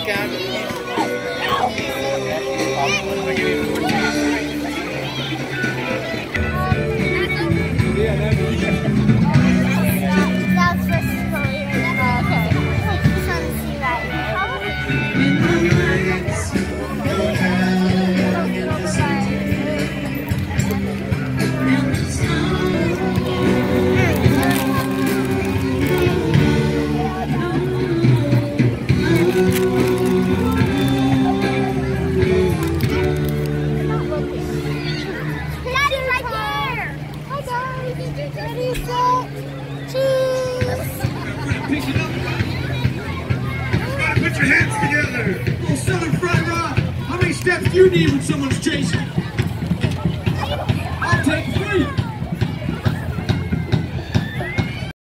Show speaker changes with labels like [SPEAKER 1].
[SPEAKER 1] Okay.
[SPEAKER 2] Ready, set, cheese!
[SPEAKER 3] Put your hands together.
[SPEAKER 4] Oh, Southern Fried Rock, how many steps do you need when someone's chasing?